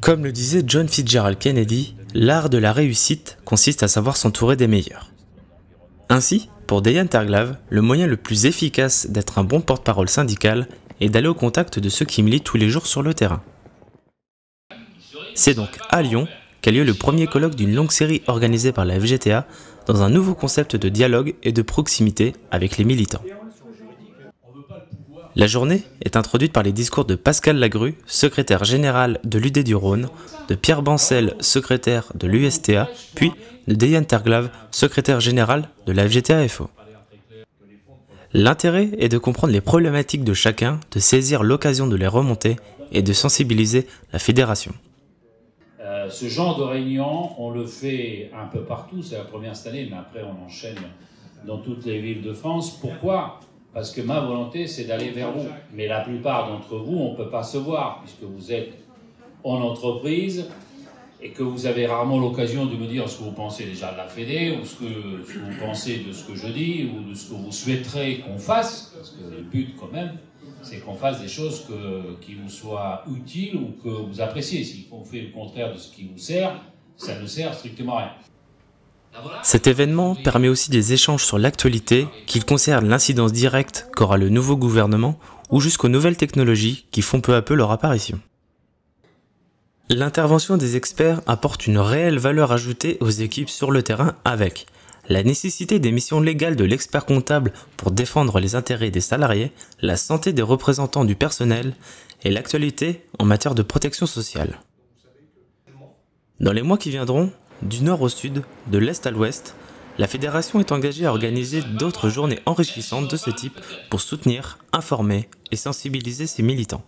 Comme le disait John Fitzgerald Kennedy, l'art de la réussite consiste à savoir s'entourer des meilleurs. Ainsi, pour Dayan Terglav, le moyen le plus efficace d'être un bon porte-parole syndical est d'aller au contact de ceux qui militent tous les jours sur le terrain. C'est donc à Lyon qu'a lieu le premier colloque d'une longue série organisée par la FGTA dans un nouveau concept de dialogue et de proximité avec les militants. La journée est introduite par les discours de Pascal Lagru, secrétaire général de l'UD du Rhône, de Pierre Bancel, secrétaire de l'USTA, puis de Dejan Terglav, secrétaire général de la. L'intérêt est de comprendre les problématiques de chacun, de saisir l'occasion de les remonter et de sensibiliser la fédération. Euh, ce genre de réunion, on le fait un peu partout, c'est la première cette année, mais après on enchaîne dans toutes les villes de France. Pourquoi? Parce que ma volonté, c'est d'aller vers vous. Mais la plupart d'entre vous, on ne peut pas se voir, puisque vous êtes en entreprise et que vous avez rarement l'occasion de me dire ce que vous pensez déjà de la Fédé, ou ce que, vous pensez de ce que je dis, ou de ce que vous souhaiterez qu'on fasse, parce que le but quand même, c'est qu'on fasse des choses qui vous soient utiles ou que vous appréciez. Si on fait le contraire de ce qui vous sert, ça ne sert strictement à rien. Cet événement permet aussi des échanges sur l'actualité, qu'il concerne l'incidence directe qu'aura le nouveau gouvernement ou jusqu'aux nouvelles technologies qui font peu à peu leur apparition. L'intervention des experts apporte une réelle valeur ajoutée aux équipes sur le terrain avec la nécessité des missions légales de l'expert comptable pour défendre les intérêts des salariés, la santé des représentants du personnel et l'actualité en matière de protection sociale. Dans les mois qui viendront, du nord au sud, de l'est à l'ouest, la fédération est engagée à organiser d'autres journées enrichissantes de ce type pour soutenir, informer et sensibiliser ses militants.